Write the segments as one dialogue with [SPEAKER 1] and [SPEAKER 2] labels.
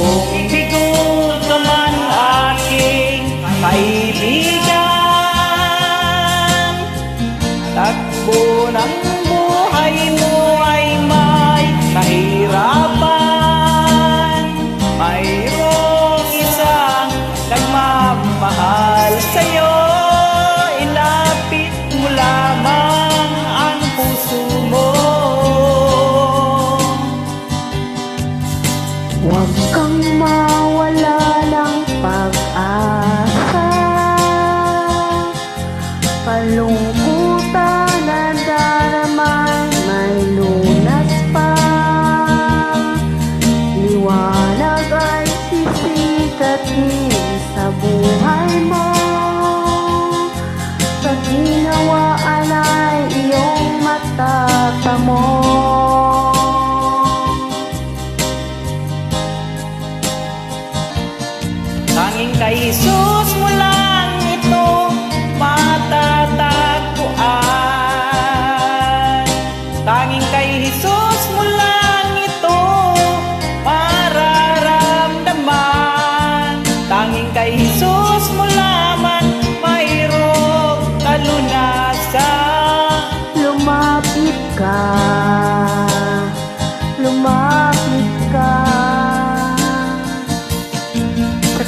[SPEAKER 1] Kung
[SPEAKER 2] bigo naman aking kaibig you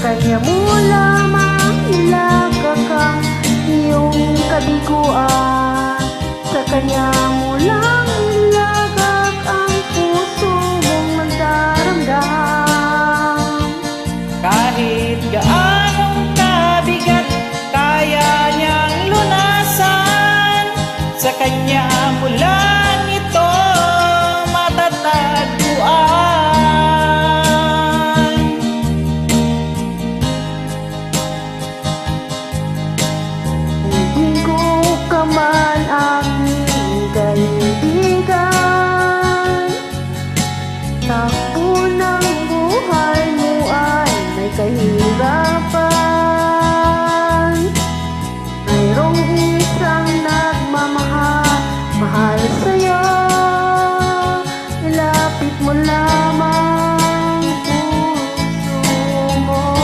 [SPEAKER 2] kanya mo lamang ilagak ang iyong kabiguan. Sa kanya mo lang ilagak ang puso mong
[SPEAKER 1] Kahit gaanong kabigat Kaya niyang lunasan. Sa kanya mo
[SPEAKER 2] kahirapan. Mayroong isang nagmamahal, mahal sa'yo. Ilapit mo lamang puso mo.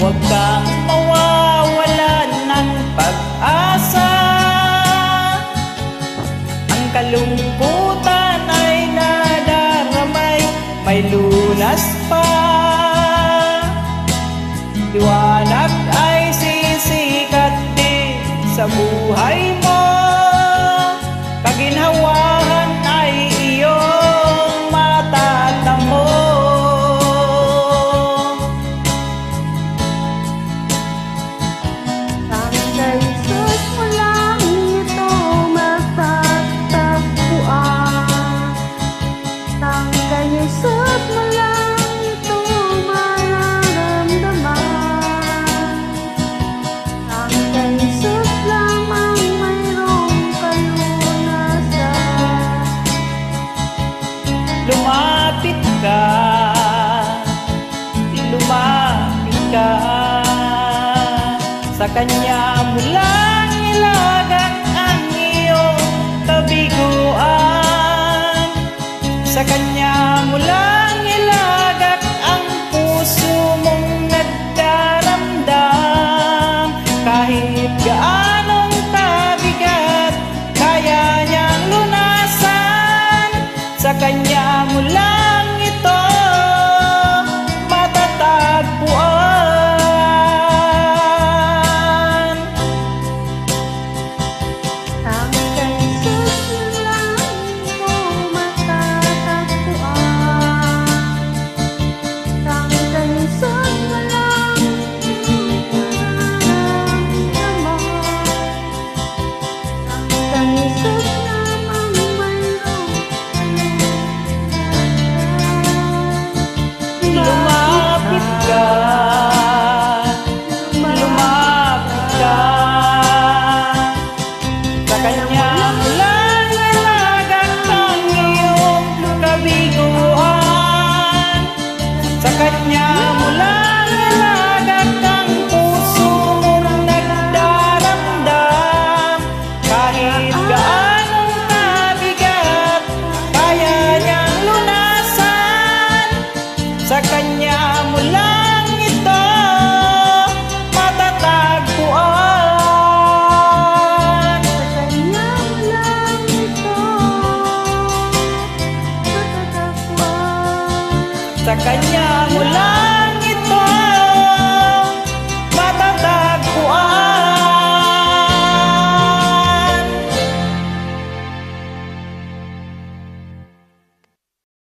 [SPEAKER 1] Huwag kang mawawalan ng pag-asa. Ang kalungkutan lunas pa. Liwanag ay sisikat din sa buhay mo Sa kanya mo lang ilagak ang iyong kabiguan. Sa kanya mo lang ilagak ang puso mong nagdaramdam. Kahit gaanong kabigat Kaya niyang lunasan. Sa kanya mo
[SPEAKER 2] matatagpuan
[SPEAKER 1] Sa kanya mo lang